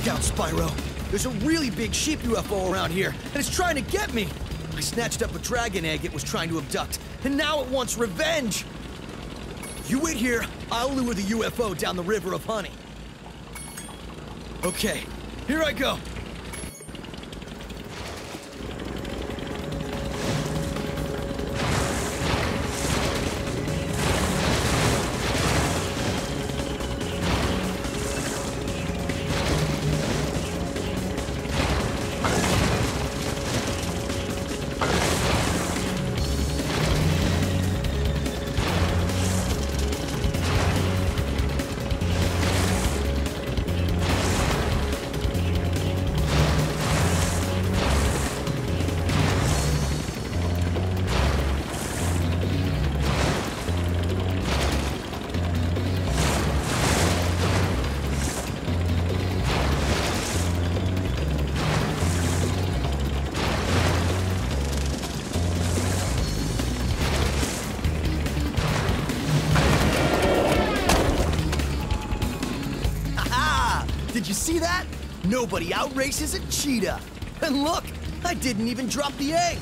Look out, Spyro. There's a really big sheep UFO around here, and it's trying to get me. I snatched up a dragon egg it was trying to abduct, and now it wants revenge. You wait here, I'll lure the UFO down the river of honey. Okay, here I go. Did you see that? Nobody outraces a cheetah. And look, I didn't even drop the egg.